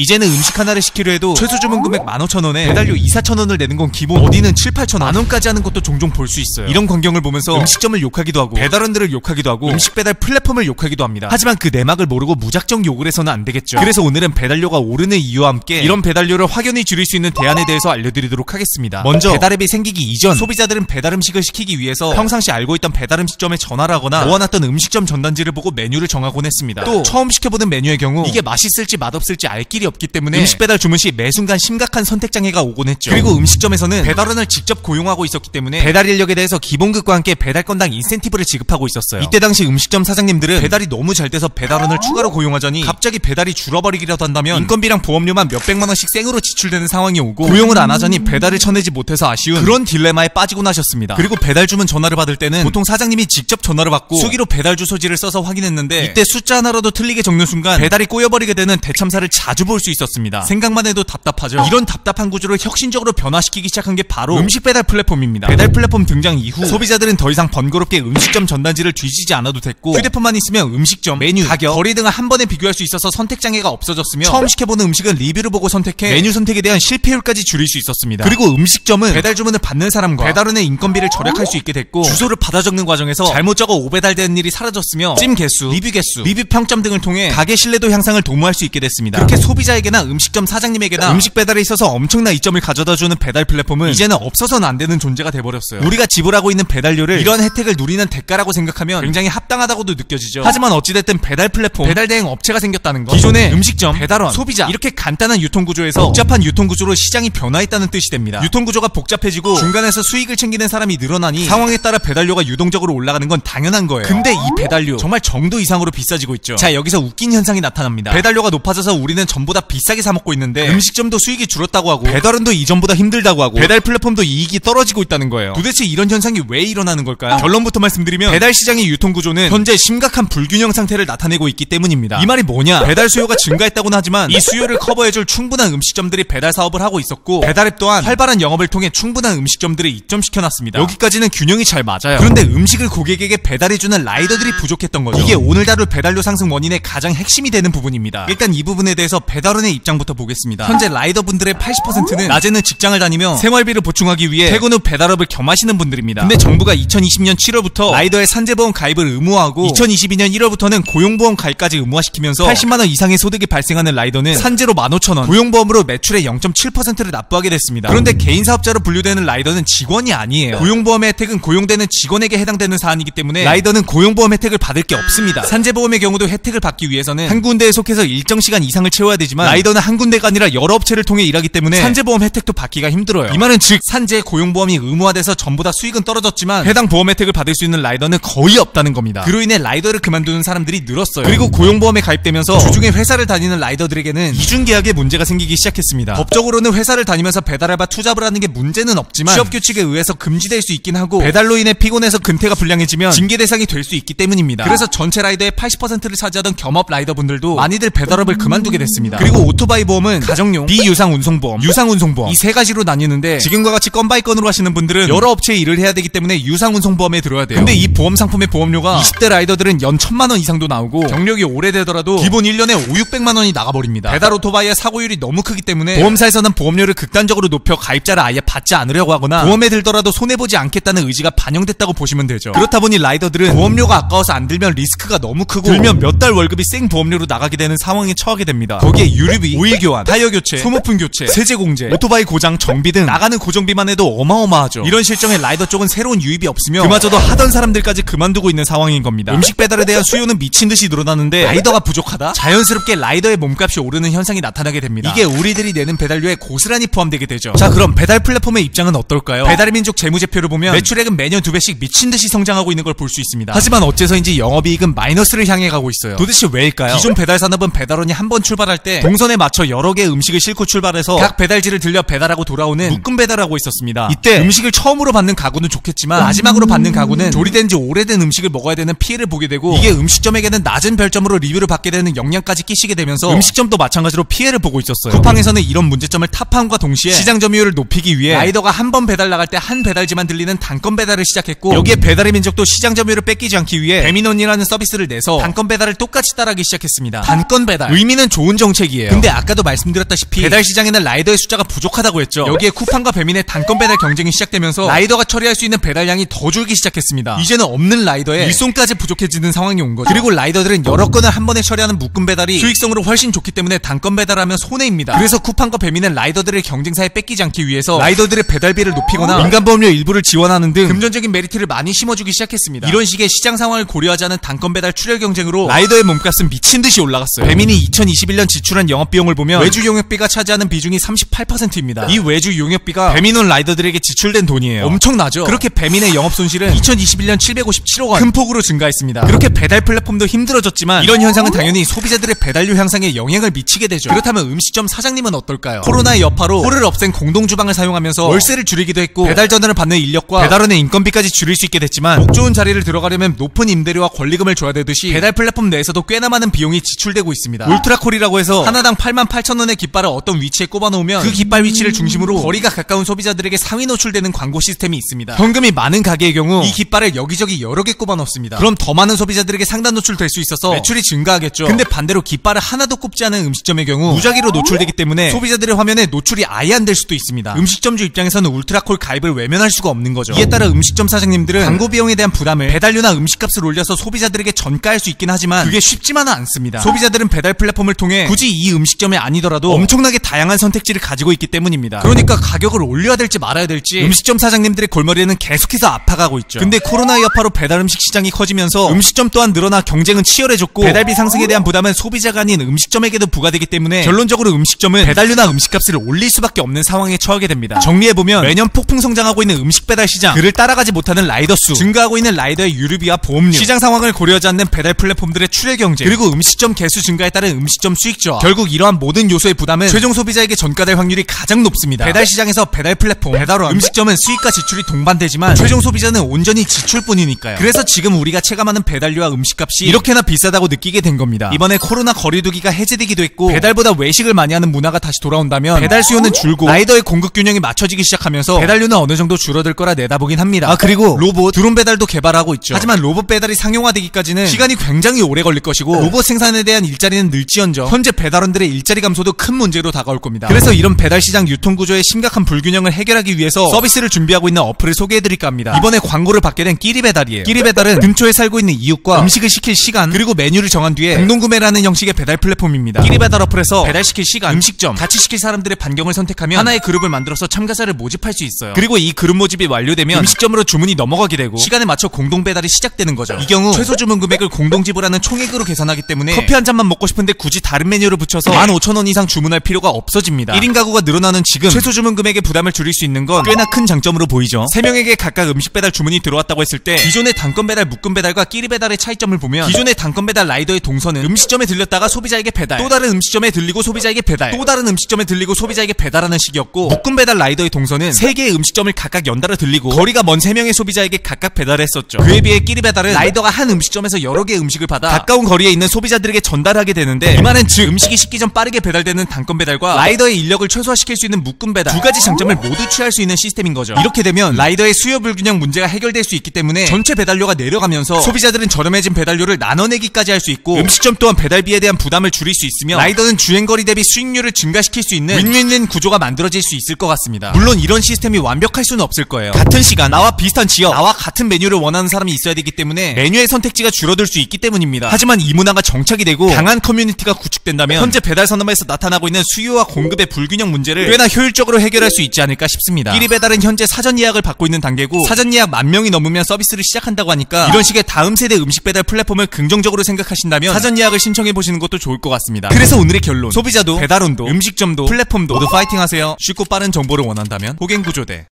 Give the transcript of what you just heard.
이제는 음식 하나를 시키려 해도 최소 주문 금액 15,000원에 배달료 2, 4,000원을 내는 건 기본. 어디는 7, 8,000원. 만원까지 하는 것도 종종 볼 수 있어요. 이런 광경을 보면서 음식점을 욕하기도 하고 배달원들을 욕하기도 하고 음식 배달 플랫폼을 욕하기도 합니다. 하지만 그 내막을 모르고 무작정 욕을 해서는 안 되겠죠. 그래서 오늘은 배달료가 오르는 이유와 함께 이런 배달료를 확연히 줄일 수 있는 대안에 대해서 알려드리도록 하겠습니다. 먼저 배달앱이 생기기 이전 소비자들은 배달 음식을 시키기 위해서 평상시 알고 있던 배달 음식점에 전화를 하거나 모아놨던 음식점 전단지를 보고 메뉴를 정하곤 했습니다. 또 처음 시켜보는 메뉴의 경우 이게 맛있을지 맛없을지 알 길이 없기 때문에 음식 배달 주문 시 매 순간 심각한 선택 장애가 오곤 했죠. 그리고 음식점에서는 배달원을 직접 고용하고 있었기 때문에 배달 인력에 대해서 기본급과 함께 배달 건당 인센티브를 지급하고 있었어요. 이때 당시 음식점 사장님들은 배달이 너무 잘 돼서 배달원을 추가로 고용하자니 갑자기 배달이 줄어버리기라도 한다면 인건비랑 보험료만 몇백만 원씩 생으로 지출되는 상황이 오고 고용을 안 하자니 배달을 쳐내지 못해서 아쉬운 그런 딜레마에 빠지곤 하셨습니다. 그리고 배달 주문 전화를 받을 때는 보통 사장님이 직접 전화를 받고 수기로 배달 주소지를 써서 확인했는데 이때 숫자 하나라도 틀리게 적는 순간 배달이 꼬여버리게 되는 대참사를 자주 볼수 있었습니다. 생각만 해도 답답하죠. 이런 답답한 구조를 혁신적으로 변화시키기 시작한 게 바로 음식 배달 플랫폼입니다. 배달 플랫폼 등장 이후 소비자들은 더 이상 번거롭게 음식점 전단지를 뒤지지 않아도 됐고 휴대폰만 있으면 음식점, 메뉴, 가격, 거리 등을 한 번에 비교할 수 있어서 선택 장애가 없어졌으며 처음 시켜보는 음식은 리뷰를 보고 선택해 메뉴 선택에 대한 실패율까지 줄일 수 있었습니다. 그리고 음식점은 배달 주문을 받는 사람과 배달원의 인건비를 절약할 수 있게 됐고 주소를 받아 적는 과정에서 잘못 적어 오배달되는 일이 사라졌으며 찜 개수, 리뷰 개수, 리뷰 평점 등을 통해 가게 신뢰도 향상을 도모할 수 있게 됐습니다. 그렇게 소비자에게나 음식점 사장님에게나 음식 배달에 있어서 엄청난 이점을 가져다주는 배달 플랫폼은 이제는 없어서는 안 되는 존재가 돼버렸어요. 우리가 지불하고 있는 배달료를 이런 혜택을 누리는 대가라고 생각하면 굉장히 합당하다고도 느껴지죠. 하지만 어찌됐든 배달 플랫폼, 배달 대행 업체가 생겼다는 것. 기존의 음식점, 배달원, 소비자 이렇게 간단한 유통 구조에서 복잡한 유통 구조로 시장이 변화했다는 뜻이 됩니다. 유통 구조가 복잡해지고 중간에서 수익을 챙기는 사람이 늘어나니 상황에 따라 배달료가 유동적으로 올라가는 건 당연한 거예요. 근데 이 배달료 정말 정도 이상으로 비싸지고 있죠. 자 여기서 웃긴 현상이 나타납니다. 배달료가 높아져서 우리는 전보다 비싸게 사 먹고 있는데 음식점도 수익이 줄었다고 하고 배달원도 이전보다 힘들다고 하고 배달 플랫폼도 이익이 떨어지고 있다는 거예요. 도대체 이런 현상이 왜 일어나는 걸까요? 결론부터 말씀드리면 배달 시장의 유통 구조는 현재 심각한 불균형 상태를 나타내고 있기 때문입니다. 이 말이 뭐냐? 배달 수요가 증가했다고는 하지만 이 수요를 커버해줄 충분한 음식점들이 배달 사업을 하고 있었고 배달앱 또한 활발한 영업을 통해 충분한 음식점들을 입점시켜놨습니다. 여기까지는 균형이 잘 맞아요. 그런데 음식을 고객에게 배달해주는 라이더들이 부족했던 거죠. 이게 오늘 다룰 배달료 상승 원인의 가장 핵심이 되는 부분입니다. 일단 이 부분에 대해서 배 달원의 입장부터 보겠습니다. 현재 라이더분들의 80%는 낮에는 직장을 다니며 생활비를 보충하기 위해 퇴근 후 배달업을 겸하시는 분들입니다. 근데 정부가 2020년 7월부터 라이더의 산재보험 가입을 의무화하고 2022년 1월부터는 고용보험 가입까지 의무화시키면서 80만원 이상의 소득이 발생하는 라이더는 산재로 15,000원, 고용보험으로 매출의 0.7%를 납부하게 됐습니다. 그런데 개인 사업자로 분류되는 라이더는 직원이 아니에요. 고용보험의 혜택은 고용되는 직원에게 해당되는 사안이기 때문에 라이더는 고용보험 혜택을 받을 게 없습니다. 산재보험의 경우도 혜택을 받기 위해서는 한 군데에 속해서 일정 시간 이상을 채워야 되지 만 라이더는 한 군데가 아니라 여러 업체를 통해 일하기 때문에 산재보험 혜택도 받기가 힘들어요. 이 말은 즉 산재 고용보험이 의무화돼서 전부 다 수익은 떨어졌지만 해당 보험 혜택을 받을 수 있는 라이더는 거의 없다는 겁니다. 그로 인해 라이더를 그만두는 사람들이 늘었어요. 그리고 고용보험에 가입되면서 주중에 회사를 다니는 라이더들에게는 이중계약에 문제가 생기기 시작했습니다. 법적으로는 회사를 다니면서 배달알바 투잡을 하는 게 문제는 없지만 취업 규칙에 의해서 금지될 수 있긴 하고 배달로 인해 피곤해서 근태가 불량해지면 징계 대상이 될 수 있기 때문입니다. 그래서 전체 라이더의 80%를 차지하던 겸업 라이더분들도 많이들 배달업을 그만두게 됐습니다. 그리고 오토바이 보험은 가정용, 비유상 운송보험, 유상 운송보험 이 세 가지로 나뉘는데 지금과 같이 건 by 건으로 하시는 분들은 여러 업체에 일을 해야 되기 때문에 유상 운송보험에 들어야 돼요. 근데 이 보험 상품의 보험료가 20대 라이더들은 연 천만 원 이상도 나오고 경력이 오래되더라도 기본 1년에 5, 600만 원이 나가버립니다. 배달 오토바이의 사고율이 너무 크기 때문에 보험사에서는 보험료를 극단적으로 높여 가입자를 아예 받지 않으려고 하거나 보험에 들더라도 손해보지 않겠다는 의지가 반영됐다고 보시면 되죠. 그렇다 보니 라이더들은 보험료가 아까워서 안 들면 리스크가 너무 크고 들면 몇 달 월급이 생 보험료로 나가게 되는 상황에 처하게 됩니다. 거기에 유류비, 오일 교환, 타이어 교체, 소모품 교체, 세제 공제, 오토바이 고장, 정비 등 나가는 고정비만 해도 어마어마하죠. 이런 실정에 라이더 쪽은 새로운 유입이 없으며 그마저도 하던 사람들까지 그만두고 있는 상황인 겁니다. 음식 배달에 대한 수요는 미친 듯이 늘어나는데 라이더가 부족하다? 자연스럽게 라이더의 몸값이 오르는 현상이 나타나게 됩니다. 이게 우리들이 내는 배달료에 고스란히 포함되게 되죠. 자 그럼 배달 플랫폼의 입장은 어떨까요? 배달의 민족 재무제표를 보면 매출액은 매년 두 배씩 미친 듯이 성장하고 있는 걸 볼 수 있습니다. 하지만 어째서인지 영업이익은 마이너스를 향해 가고 있어요. 도대체 왜일까요? 기존 배달 산업은 배달원이 한 번 출발할 때 동선에 맞춰 여러 개의 음식을 싣고 출발해서 각 배달지를 들려 배달하고 돌아오는 묶음 배달하고 있었습니다. 이때 음식을 처음으로 받는 가구는 좋겠지만 마지막으로 받는 가구는 조리된 지 오래된 음식을 먹어야 되는 피해를 보게 되고 이게 음식점에게는 낮은 별점으로 리뷰를 받게 되는 영향까지 끼치게 되면서 음식점도 마찬가지로 피해를 보고 있었어요. 쿠팡에서는 이런 문제점을 타파함과 동시에 시장 점유율을 높이기 위해 라이더가 한 번 배달 나갈 때 한 배달지만 들리는 단건 배달을 시작했고 여기에 배달의 민족도 시장 점유율을 뺏기지 않기 위해 배민원이라는 서비스를 내서 단건 배달을 똑같이 따라하기 시작했습니다. 단건 배달 의미는 좋은 정책이긴 해요. 근데 아까도 말씀드렸다시피 배달 시장에는 라이더의 숫자가 부족하다고 했죠. 여기에 쿠팡과 배민의 단건 배달 경쟁이 시작되면서 라이더가 처리할 수 있는 배달량이 더 줄기 시작했습니다. 이제는 없는 라이더에 일손까지 부족해지는 상황이 온 거죠. 그리고 라이더들은 여러 건을 한 번에 처리하는 묶음 배달이 수익성으로 훨씬 좋기 때문에 단건 배달하면 손해입니다. 그래서 쿠팡과 배민은 라이더들을 경쟁사에 뺏기지 않기 위해서 라이더들의 배달비를 높이거나 민간보험료 일부를 지원하는 등 금전적인 메리트를 많이 심어주기 시작했습니다. 이런 식의 시장 상황을 고려하지 않은 단건 배달 출혈 경쟁으로 라이더의 몸값은 미친 듯이 올라갔어요. 배민이 2021년 지출한 영업비용을 보면 외주 용역비가 차지하는 비중이 38%입니다. 이 외주 용역비가 배민원 라이더들에게 지출된 돈이에요. 엄청나죠? 그렇게 배민의 영업 손실은 2021년 757억 원 큰 폭으로 증가했습니다. 그렇게 배달 플랫폼도 힘들어졌지만 이런 현상은 당연히 소비자들의 배달료 향상에 영향을 미치게 되죠. 그렇다면 음식점 사장님은 어떨까요? 코로나의 여파로 홀을 없앤 공동주방을 사용하면서 월세를 줄이기도 했고 배달 전화를 받는 인력과 배달원의 인건비까지 줄일 수 있게 됐지만 목 좋은 자리를 들어가려면 높은 임대료와 권리금을 줘야 되듯이 배달 플랫폼 내에서도 꽤나 많은 비용이 지출되고 있습니다. 울트라콜이라고 해서 하나당 8만 8천 원의 깃발을 어떤 위치에 꼽아놓으면 그 깃발 위치를 중심으로 거리가 가까운 소비자들에게 상위 노출되는 광고 시스템이 있습니다. 현금이 많은 가게의 경우 이 깃발을 여기저기 여러 개 꼽아놓습니다. 그럼 더 많은 소비자들에게 상단 노출될 수 있어서 매출이 증가하겠죠. 근데 반대로 깃발을 하나도 꼽지 않은 음식점의 경우 무작위로 노출되기 때문에 소비자들의 화면에 노출이 아예 안 될 수도 있습니다. 음식점주 입장에서는 울트라콜 가입을 외면할 수가 없는 거죠. 이에 따라 음식점 사장님들은 광고 비용에 대한 부담을 배달료나 음식값을 올려서 소비자들에게 전가할 수 있긴 하지만 그게 쉽지만은 않습니다. 소비자들은 배달 플랫폼을 통해 굳이 이 음식점이 아니더라도 엄청나게 다양한 선택지를 가지고 있기 때문입니다. 그러니까 가격을 올려야 될지 말아야 될지 음식점 사장님들의 골머리에는 계속해서 아파가고 있죠. 근데 코로나 여파로 배달 음식 시장이 커지면서 음식점 또한 늘어나 경쟁은 치열해졌고 배달비 상승에 대한 부담은 소비자가 아닌 음식점에게도 부과되기 때문에 결론적으로 음식점은 배달료나 음식값을 올릴 수밖에 없는 상황에 처하게 됩니다. 정리해보면 매년 폭풍 성장하고 있는 음식 배달 시장 그를 따라가지 못하는 라이더 수 증가하고 있는 라이더의 유류비와 보험료 시장 상황을 고려하지 않는 배달 플랫폼들의 출혈 경쟁 그리고 음식점 개수 증가에 따른 음식점 수익 저하 결국 이러한 모든 요소의 부담은 최종 소비자에게 전가될 확률이 가장 높습니다. 배달 시장에서 배달 플랫폼 배달원 음식점은 수익과 지출이 동반되지만 최종 소비자는 온전히 지출뿐이니까요. 그래서 지금 우리가 체감하는 배달료와 음식값이 이렇게나 비싸다고 느끼게 된 겁니다. 이번에 코로나 거리두기가 해제되기도 했고 배달보다 외식을 많이 하는 문화가 다시 돌아온다면 배달 수요는 줄고 라이더의 공급 균형이 맞춰지기 시작하면서 배달료는 어느 정도 줄어들 거라 내다보긴 합니다. 아 그리고 로봇 드론 배달도 개발하고 있죠. 하지만 로봇 배달이 상용화되기까지는 시간이 굉장히 오래 걸릴 것이고 로봇 생산에 대한 일자리는 늘지언정 현재 배달원들의 일자리 감소도 큰 문제로 다가올 겁니다. 그래서 이런 배달 시장 유통 구조의 심각한 불균형을 해결하기 위해서 서비스를 준비하고 있는 어플을 소개해드릴까 합니다. 이번에 광고를 받게 된 끼리 배달이에요. 끼리 배달은 근처에 살고 있는 이웃과 음식을 시킬 시간 그리고 메뉴를 정한 뒤에 공동구매라는 형식의 배달 플랫폼입니다. 끼리 배달 어플에서 배달시킬 시간, 음식점, 같이 시킬 사람들의 반경을 선택하면 하나의 그룹을 만들어서 참가자를 모집할 수 있어요. 그리고 이 그룹 모집이 완료되면 음식점으로 주문이 넘어가게 되고 시간에 맞춰 공동 배달이 시작되는 거죠. 이 경우 최소 주문 금액을 공동 지불하는 총액으로 계산하기 때문에 커피 한 잔만 먹고 싶은데 굳이 다른 메뉴를 붙여서 15,000원 이상 주문할 필요가 없어집니다. 1인 가구가 늘어나는 지금 최소 주문 금액의 부담을 줄일 수 있는 건 꽤나 큰 장점으로 보이죠. 3명에게 각각 음식 배달 주문이 들어왔다고 했을 때 기존의 단건 배달, 묶음 배달과 끼리 배달의 차이점을 보면 기존의 단건 배달 라이더의 동선은 음식점에 들렸다가 소비자에게 배달, 또 다른 음식점에 들리고 소비자에게 배달, 또 다른 음식점에 들리고 소비자에게 배달하는 식이었고 묶음 배달 라이더의 동선은 3개의 음식점을 각각 연달아 들리고 거리가 먼 3명의 소비자에게 각각 배달했었죠. 그에 비해 끼리 배달은 라이더가 한 음식점에서 여러 개의 음식을 받아 가까운 거리에 있는 소비자들에게 전달하게 되는데 이 말은 즉 음식이 식기 전 빠르게 배달되는 단건 배달과 라이더의 인력을 최소화시킬 수 있는 묶음 배달 두 가지 장점을 모두 취할 수 있는 시스템인 거죠. 이렇게 되면 라이더의 수요 불균형 문제가 해결될 수 있기 때문에 전체 배달료가 내려가면서 소비자들은 저렴해진 배달료를 나눠내기까지 할 수 있고 음식점 또한 배달비에 대한 부담을 줄일 수 있으며 라이더는 주행거리 대비 수익률을 증가시킬 수 있는 윈윈윈 구조가 만들어질 수 있을 것 같습니다. 물론 이런 시스템이 완벽할 수는 없을 거예요. 같은 시간 나와 비슷한 지역 나와 같은 메뉴를 원하는 사람이 있어야 되기 때문에 메뉴의 선택지가 줄어들 수 있기 때문입니다. 하지만 이 문화가 정착이 되고 강한 커뮤니티가 구축된다면 현재 배달 산업에서 나타나고 있는 수요와 공급의 불균형 문제를 꽤나 효율적으로 해결할 수 있지 않을까 싶습니다. 끼리 배달은 현재 사전 예약을 받고 있는 단계고 사전 예약 만 명이 넘으면 서비스를 시작한다고 하니까 이런 식의 다음 세대 음식 배달 플랫폼을 긍정적으로 생각하신다면 사전 예약을 신청해 보시는 것도 좋을 것 같습니다. 그래서 오늘의 결론 소비자도 배달원도 음식점도 플랫폼도 모두 파이팅 하세요. 쉽고 빠른 정보를 원한다면 호갱구조대